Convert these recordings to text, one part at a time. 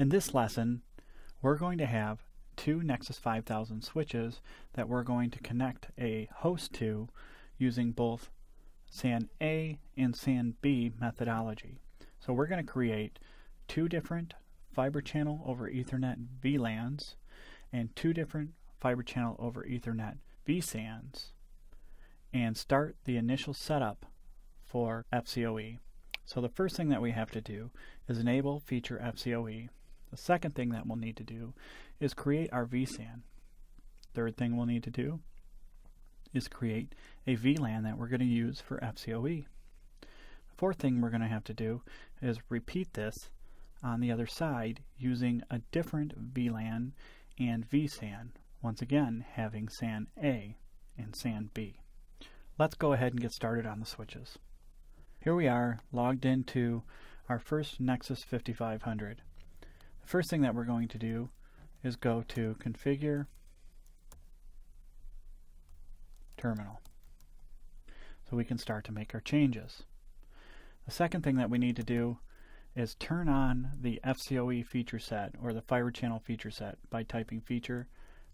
In this lesson, we're going to have two Nexus 5000 switches that we're going to connect a host to using both SAN A and SAN B methodology. So we're going to create two different fiber channel over Ethernet VLANs and two different fiber channel over Ethernet vSANs and start the initial setup for FCOE. So the first thing that we have to do is enable feature FCOE. The second thing that we'll need to do is create our vSAN. Third thing we'll need to do is create a VLAN that we're going to use for FCOE. The fourth thing we're going to have to do is repeat this on the other side using a different VLAN and vSAN, once again having SAN A and SAN B. Let's go ahead and get started on the switches. Here we are logged into our first Nexus 5500. First thing that we're going to do is go to Configure Terminal so we can start to make our changes. The second thing that we need to do is turn on the FCOE feature set or the fiber channel feature set by typing feature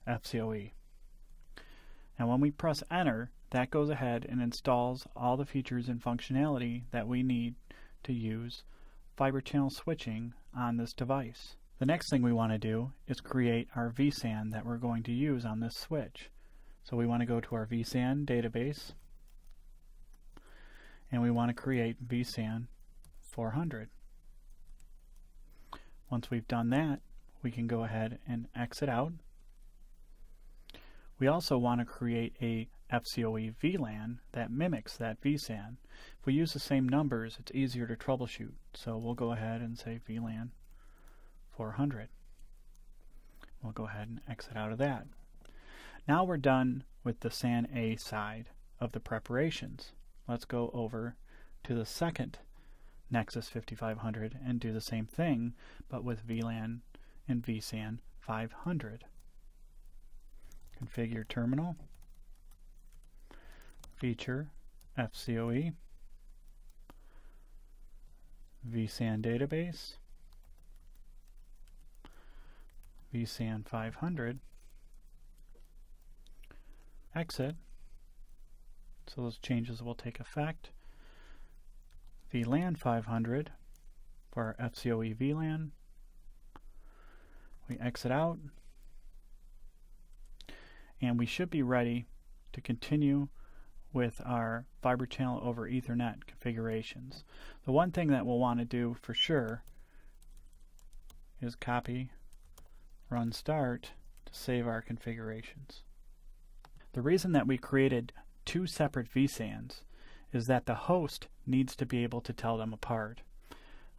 FCOE. Now when we press enter, that goes ahead and installs all the features and functionality that we need to use fiber channel switching on this device. The next thing we want to do is create our vSAN that we're going to use on this switch. So we want to go to our vSAN database and we want to create vSAN 400. Once we've done that, we can go ahead and exit out. We also want to create a FCOE VLAN that mimics that vSAN. If we use the same numbers, it's easier to troubleshoot. So we'll go ahead and say VLAN 400. We'll go ahead and exit out of that. Now we're done with the SAN A side of the preparations. Let's go over to the second Nexus 5500 and do the same thing, but with VLAN and vSAN 500. Configure terminal, feature FCOE, vSAN database, vSAN 500, exit, so those changes will take effect, VLAN 500 for our FCOE VLAN. We exit out and we should be ready to continue with our fiber channel over Ethernet configurations. The one thing that we'll want to do for sure is copy, run start to save our configurations. The reason that we created two separate vSANs is that the host needs to be able to tell them apart.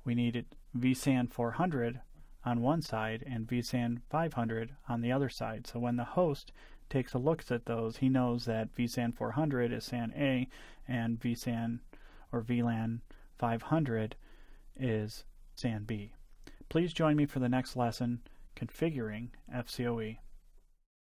We needed vSAN 400 on one side and vSAN 500 on the other side. So when the host takes a look at those, he knows that vSAN 400 is SAN A and vSAN or VLAN 500 is SAN B. Please join me for the next lesson, Configuring FCOE.